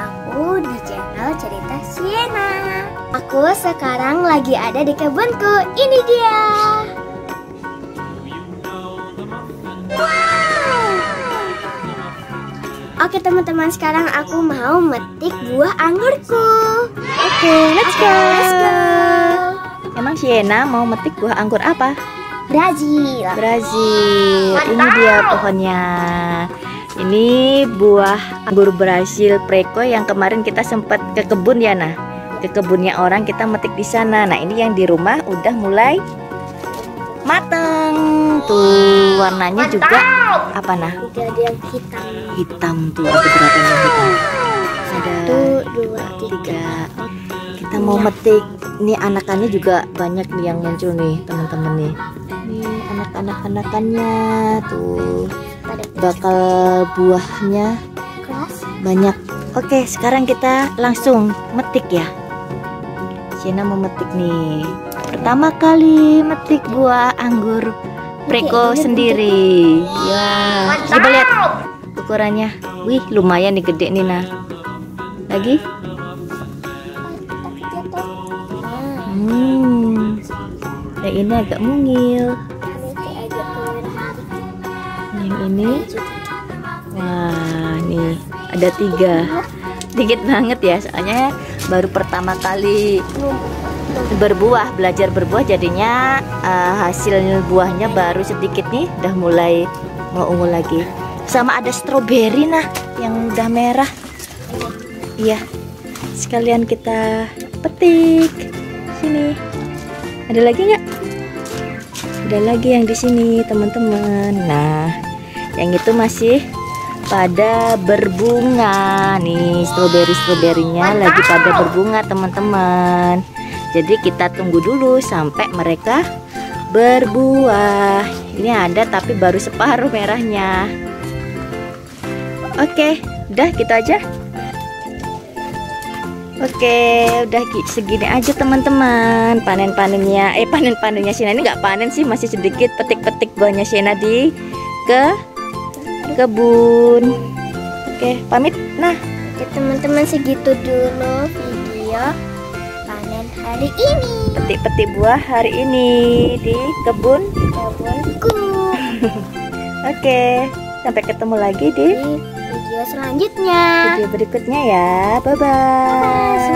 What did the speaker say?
aku di channel Cerita Siena. Aku sekarang lagi ada di kebunku. Ini dia. Oke teman-teman, sekarang aku mau metik buah anggurku. Oke, let's go. Let's go. Emang Siena mau metik buah anggur apa? Brazil. Brazil. Ini dia pohonnya. Ini buah anggur Brazil Preco yang kemarin kita sempat ke kebun ya nah. Ke kebunnya orang kita metik di sana. Nah, ini yang di rumah udah mulai mateng. Tuh, warnanya juga apa nah? Udah ada yang hitam. Hitam tuh ada berapa yang hitam? Ada Satu, dua, tiga. Kita mau metik. Ini anakannya juga banyak nih yang muncul nih, teman-teman nih. Nih anak-anak anakannya tuh bakal buahnya keras. banyak. Oke, sekarang kita langsung metik ya. Siena mau metik nih. Pertama kali metik buah anggur Preko Oke, sendiri. Ya, coba lihat ukurannya. Wih, lumayan nih gede nih nah. Lagi? Nah, Hmm. Yang ini agak mungil. Yang ini, wah, nih ada tiga. Dikit banget ya, soalnya baru pertama kali berbuah, belajar berbuah jadinya eh, hasil buahnya baru sedikit nih, udah mulai mau ungu lagi. Sama ada stroberi nah, yang udah merah. Iya, sekalian kita petik. Sini, ada lagi nggak? Ada lagi yang di sini teman-teman. Nah, yang itu masih pada berbunga nih stroberi stroberinya lagi pada berbunga teman-teman. Jadi kita tunggu dulu sampai mereka berbuah. Ini ada tapi baru separuh merahnya. Oke udah gitu aja. Oke, udah gi- segini aja teman-teman. Panen-panennya, eh panen-panennya Siena ini nggak panen sih, masih sedikit petik-petik buahnya Siena di ke kebun. Oke, pamit. Nah, Oke teman-teman segitu dulu video panen hari ini. petik-petik buah hari ini di kebun. Kebunku. Oke, sampai ketemu lagi di Di video selanjutnya. video berikutnya ya. Bye bye.